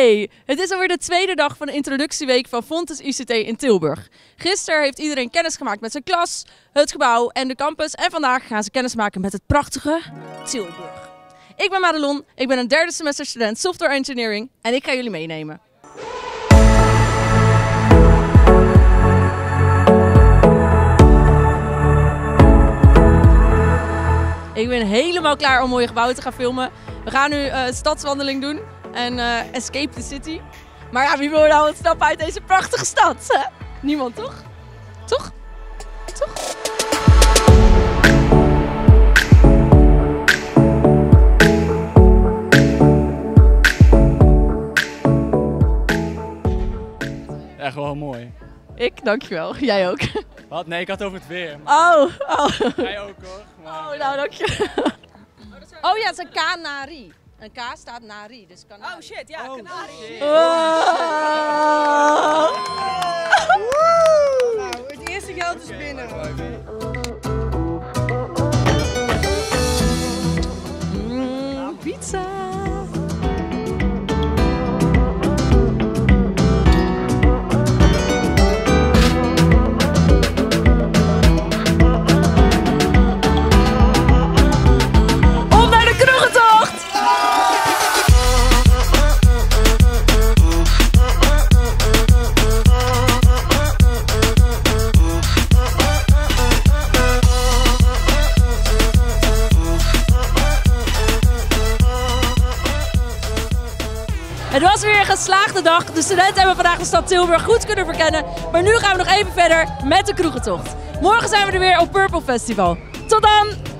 Hey, het is alweer de tweede dag van de introductieweek van Fontes ICT in Tilburg. Gisteren heeft iedereen kennis gemaakt met zijn klas, het gebouw en de campus. En vandaag gaan ze kennis maken met het prachtige Tilburg. Ik ben Madelon, ik ben een derde semester student Software Engineering en ik ga jullie meenemen. Ik ben helemaal klaar om mooie gebouwen te gaan filmen. We gaan nu eh, stadswandeling doen en eh, escape the city. Maar ja, wie wil nou ontsnappen uit deze prachtige stad? Hè? Niemand, toch? Toch? Toch? Echt wel mooi. Ik, dankjewel. Jij ook. Wat? Nee, ik had het over het weer. maar Oh, oh. Jij ook hoor. Maar, Oh, nou, dankjewel. Oh ja, het is een Kanari. Een K staat Nari, dus Kanari. Oh shit, ja, kanarie. Wow. Nou, het eerste geld is binnen. Het was weer een geslaagde dag. De studenten hebben vandaag de stad Tilburg goed kunnen verkennen. Maar nu gaan we nog even verder met de kroegentocht. Morgen zijn we er weer op Purple Festival. Tot dan!